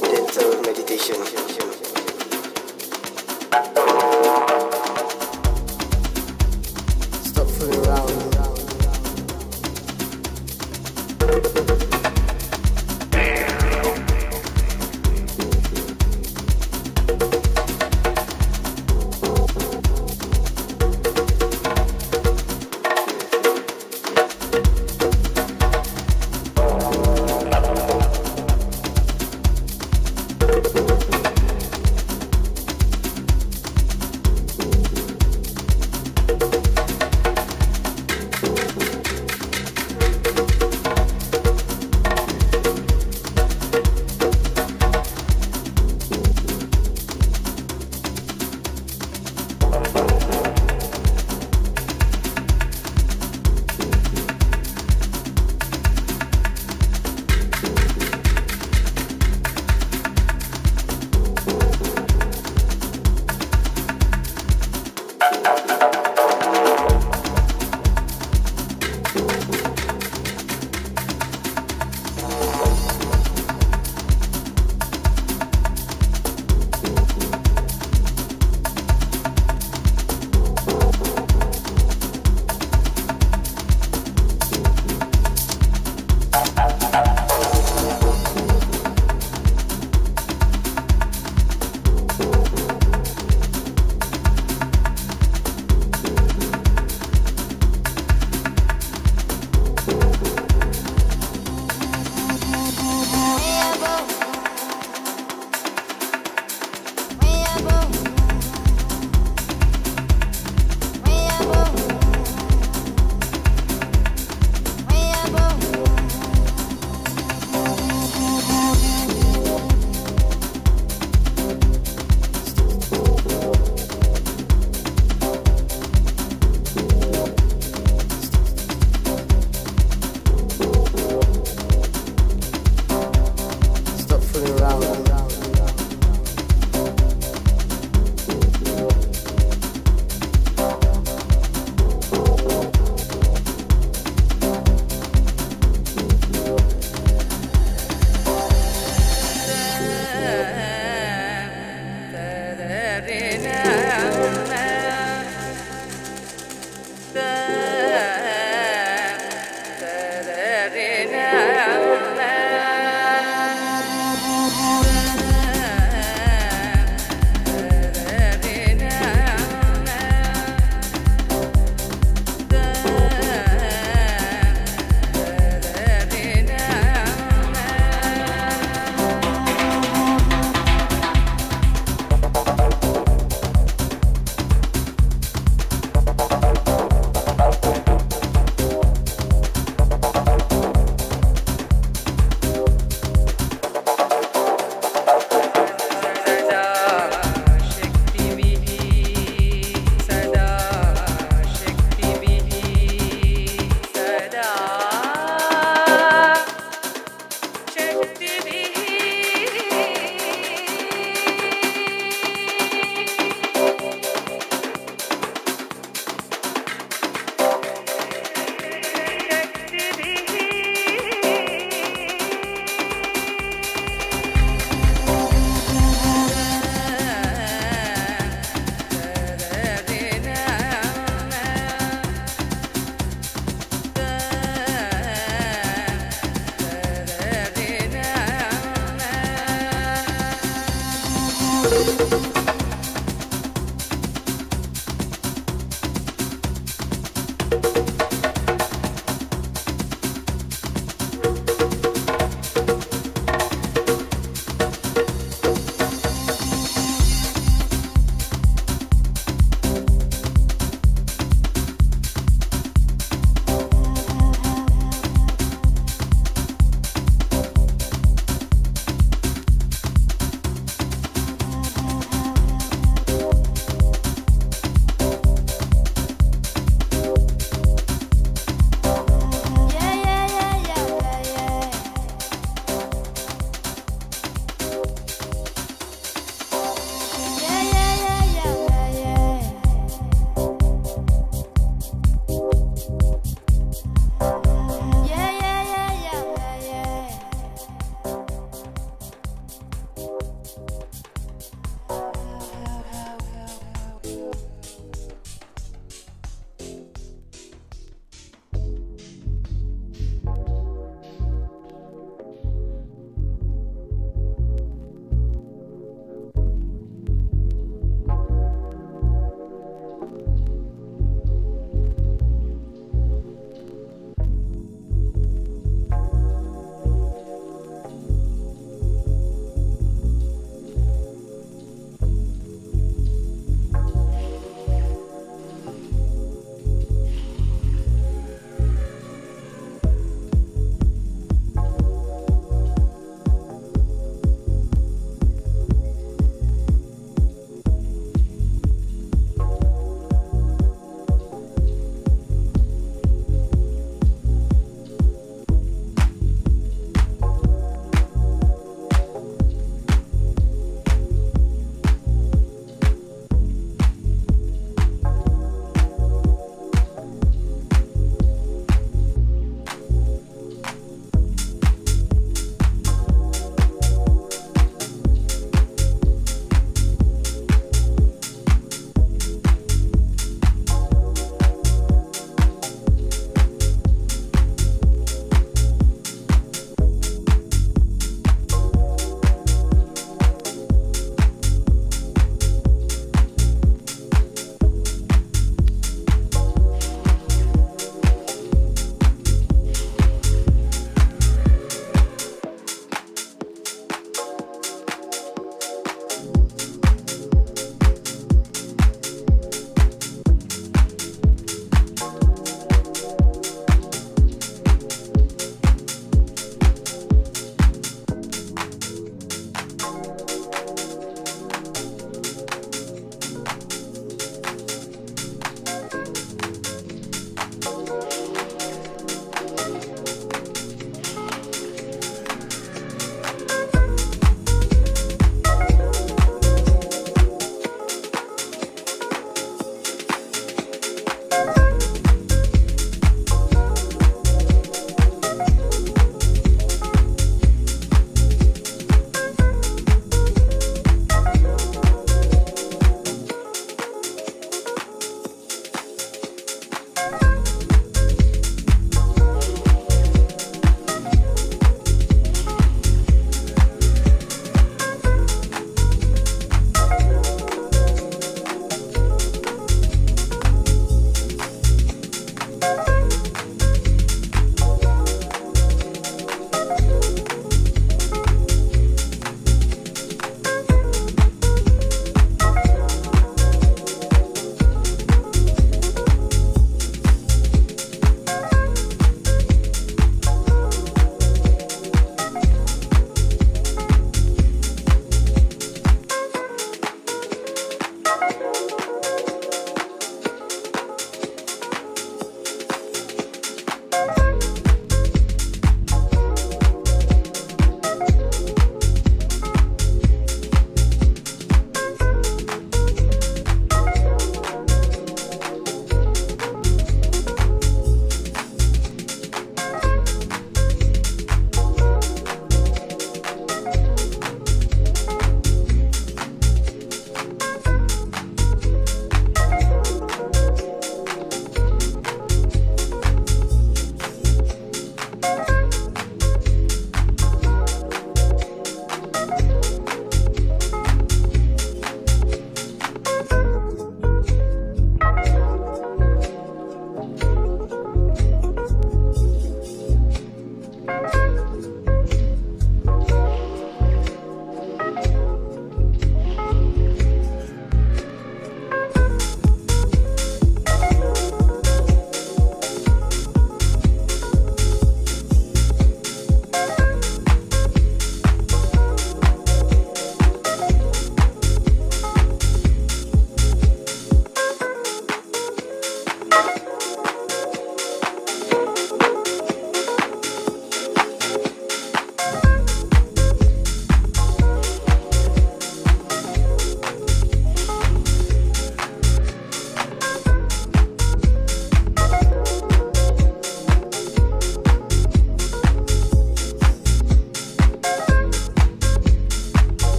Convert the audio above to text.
transcendental meditation.